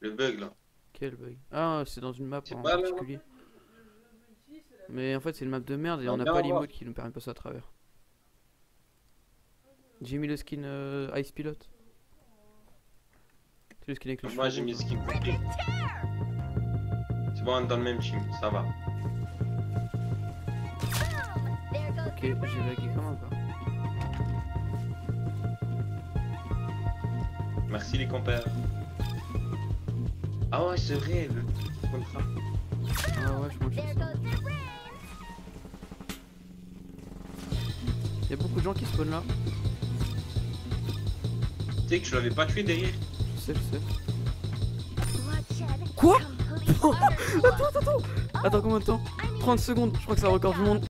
Le bug là. Quel bug? Ah, c'est dans une map en pas particulier. Mais en fait, c'est une map de merde et On n'a pas l'emote qui nous permet de passer à travers. J'ai mis le skin euh, Ice Pilot. C'est le skin avec le Moi j'ai mis skin compliqué. C'est bon, on est dans le même team, ça va. Ok, j'ai lagué comme un pas. Merci les compères. Ah ouais, c'est vrai, le contrat. Ah ouais, je mange ça. Y'a beaucoup de gens qui spawnent là. Tu sais que tu l'avais pas tué derrière Je sais, je sais. Quoi? Attends, attends, attends Attends, combien de temps? 30 secondes, je crois que c'est un record du monde.